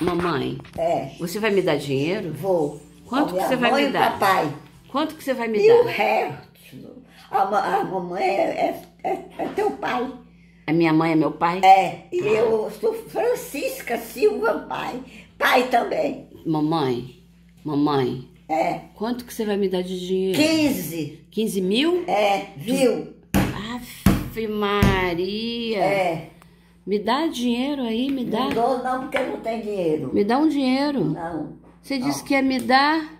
Mamãe, É, você vai me dar dinheiro? vou. Quanto A que você vai me dar? papai. Quanto que você vai me E dar? resto? A, ma- a mamãe é, é, é- é teu pai. A minha mãe é meu pai? É, e eu sou Francisca Silva Pai. Pai também. Mamãe, mamãe, É, quanto que você vai me dar de dinheiro? 15. 15 mil? É, viu? Ave Maria. É. Me dá dinheiro aí, me dá. Não dou não porque não tem dinheiro. Me dá um dinheiro. Não. Você disse que ia me dar.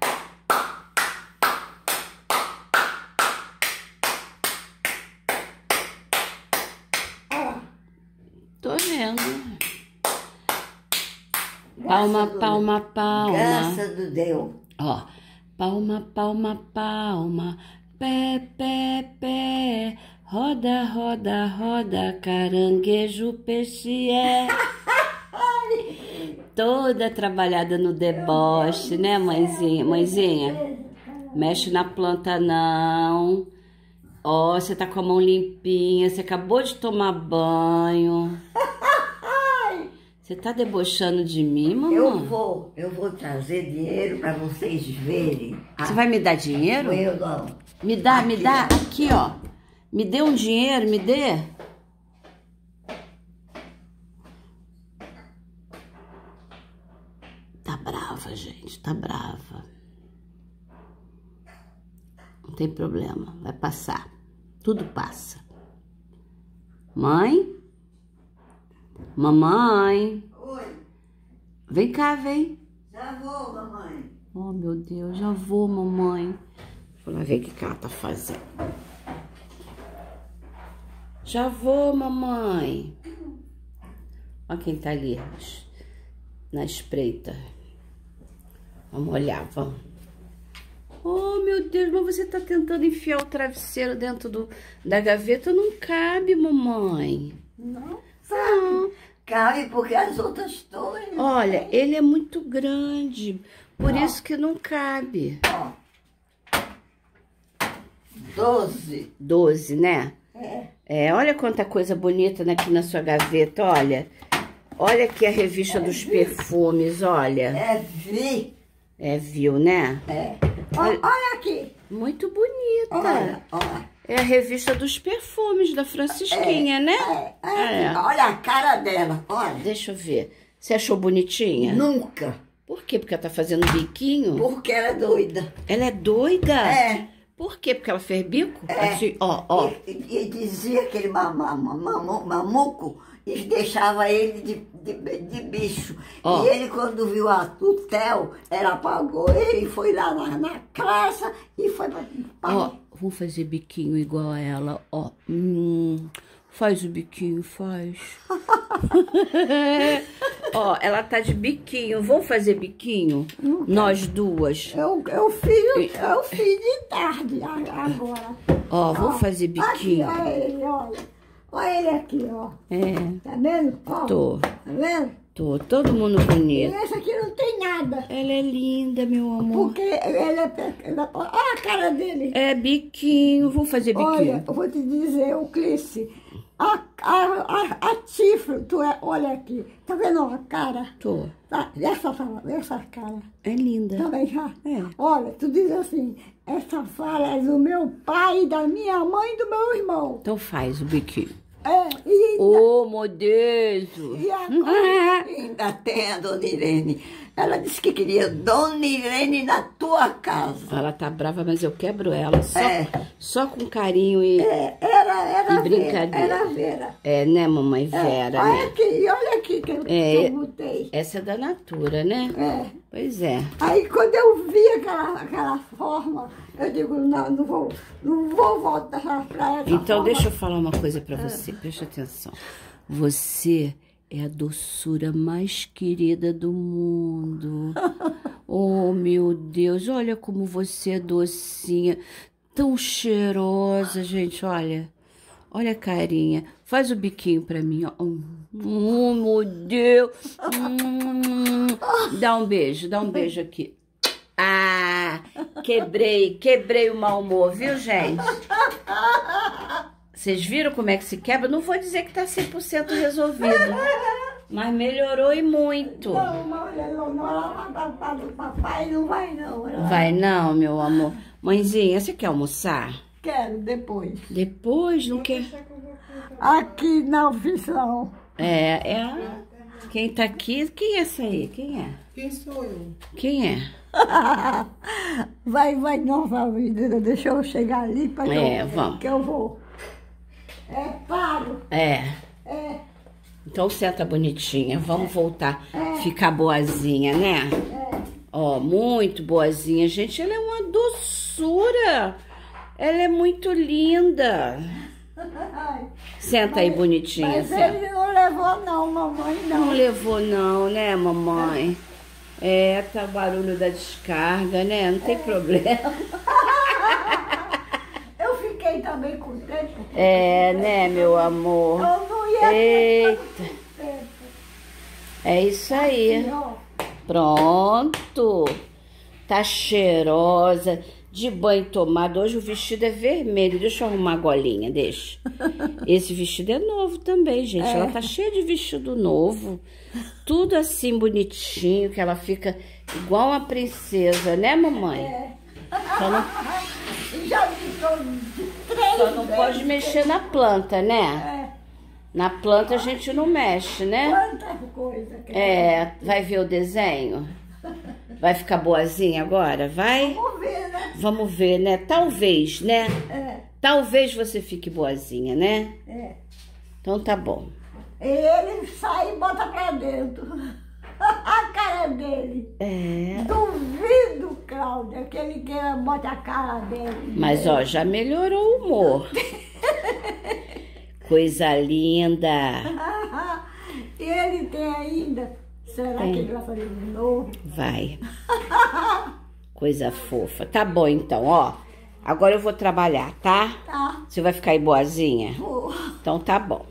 Tô vendo. Palma, palma, palma. Graças a Deus. Ó, palma, palma, palma, pé, pé, pé, roda, roda, roda, caranguejo, peixe é. Toda trabalhada no deboche, né, mãezinha? Mãezinha, mexe na planta não. Ó, você tá com a mão limpinha, você acabou de tomar banho. Você tá debochando de mim, mamãe? Eu vou, eu vou trazer dinheiro para vocês verem. Você vai me dar dinheiro? Eu não. Me dá, me Aqui, dá, ó. aqui, ó. Me dê um dinheiro, me dê. Tá brava, gente, tá brava. Não tem problema, vai passar. Tudo passa. Mãe? Mamãe? Oi, Vem cá, vem. já vou, mamãe. Oh, meu Deus, já vou, mamãe. Vou lá ver o que, ela tá fazendo. Já vou, mamãe. Olha quem tá ali na espreita. Vamos olhar, vamos. Oh, meu Deus, mas você tá tentando enfiar o travesseiro dentro do, da gaveta? Não cabe, mamãe. Não, sabe? Cabe porque as outras todas. Olha, ele é muito grande, por isso que não cabe. Ó. Doze. 12, né? É. É, olha quanta coisa bonita aqui na sua gaveta, olha. Olha aqui a revista dos perfumes, olha. É vi. É, viu, né? É. Ó, olha aqui. Muito bonita. Olha, olha. É a revista dos perfumes da Francisquinha, né? É, é, É. Olha a cara dela, olha. Deixa eu ver. Você achou bonitinha? Nunca. Por quê? Porque ela tá fazendo biquinho? Porque ela é doida. Ela é doida? É. Por quê? Porque ela fez bico? É. Assim, ó, ó. E, e- dizia mamá, mamá, mamuco e deixava ele de, de, de bicho. Ó. E ele, quando viu a, o Theo, ela apagou ele, foi lá na, na praça e foi pra. pra- Ó, vamos fazer biquinho igual a ela, ó. Hum, faz o biquinho, faz. ó, ela tá de biquinho. Vamos fazer biquinho? Nós duas. Eu, eu fiz, eu fiz de tarde agora. Ó, vamos fazer Aqui, biquinho. olha ele, olha. Olha ele aqui, ó. É, Tá vendo? Ó, tô, Tá vendo? tô. Todo mundo E bonito. esse aqui não tem nada. Ela é linda, meu amor. Porque ele é pequeno. Olha a cara dele. É biquinho. Vamos fazer Olha, biquinho. eu vou te dizer, o Clice, a, a, a, a Tu é, olha aqui, tá vendo a cara? Tô. Tá, essa, essa cara, É linda. também já. É. Olha, tu diz assim, essa fala é do meu pai, da minha mãe e do meu irmão. Então faz o biquinho. É, e, Ô, modesto. e agora ainda tem a Dona Irene. Ela disse que queria Dona Irene na tua casa. Ela tá brava, mas eu quebro ela só, É. só com carinho e... É, era, era E brincadeira. Vera, era Vera. É, né, mamãe É, Vera, olha né? aqui, olha aqui que eu, É. que eu botei. Essa é da Natura, né? É. Pois é. Aí quando eu vi aquela, aquela forma, eu digo, não, não vou, não vou voltar pra essa Então, forma. deixa eu falar uma coisa pra você. Preste atenção. Você é a doçura mais querida do mundo. Oh, meu Deus. Olha como você é docinha. Tão cheirosa, gente. Olha. Olha a carinha. Faz o biquinho pra mim, ó. Oh, meu Deus. Hum. Dá um beijo, dá um beijo aqui. Ah, quebrei, quebrei o mau humor, viu, gente? Vocês viram como é que se quebra? Não vou dizer que tá 100% resolvido. Mas melhorou e muito. Não, não, papai, não vai não. Vai não, meu amor. Mãezinha, você quer almoçar? Quero depois. Depois, não quer? Aqui na oficina. É, é. a- Quem tá aqui, quem é essa aí? Quem é? Quem sou eu? Quem é? Vai, vai, nova vida. Deixa eu chegar ali para É, eu, vamos. que eu vou. É pago. É. É, Então senta bonitinha. Vamos voltar. Ficar boazinha, né? Ó, muito boazinha. Gente, ela é uma doçura. Ela é muito linda. Senta aí bonitinha, mas senta. ele não levou não, mamãe, Não não. levou não, né, mamãe? É, tá o barulho da descarga, né? Não tem problema. Eu fiquei também com tempo. É, né, meu amor? Eu não ia Eita, é isso aí. Pronto. Tá cheirosa, de banho tomado. Hoje o vestido é vermelho. Deixa eu arrumar a golinha, deixa. Esse vestido é novo também, gente. Ela tá cheia de vestido novo. Tudo assim bonitinho, que ela fica igual uma princesa, né, mamãe? Só não, só não pode mexer na planta, né? É, Na planta a gente não mexe, né? quanta coisa que É, vai ver o desenho? Vai ficar boazinha agora? Vai? Vamos ver, né? Vamos ver, né? Talvez, né? É, Talvez você fique boazinha, né? é. Então tá bom. Ele sai e bota pra dentro. A cara dele. É. Duvido, Cláudia, que ele queira botar a cara dele. Mas ó, já melhorou o humor. Coisa linda. e ele tem ainda. Será Tem. que ele vai fazer de novo? Vai. Coisa fofa. Tá bom então, ó. Agora eu vou trabalhar, tá? Tá. Você vai ficar aí boazinha? Vou. Então tá bom.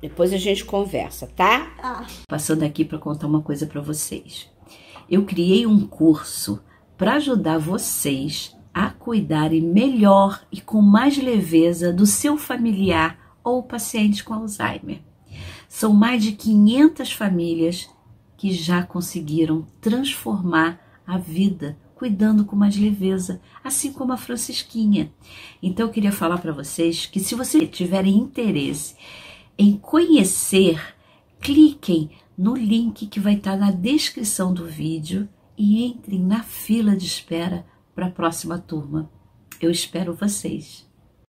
Depois a gente conversa, tá? Tá. passando aqui para contar uma coisa para vocês. Eu criei um curso para ajudar vocês a cuidarem melhor e com mais leveza do seu familiar ou paciente com Alzheimer. São mais de 500 famílias que já conseguiram transformar a vida cuidando com mais leveza, assim como a Francisquinha. Então eu queria falar para vocês que se vocês tiverem interesse em conhecer, cliquem no link que vai estar na descrição do vídeo e entrem na fila de espera para a próxima turma. Eu espero vocês.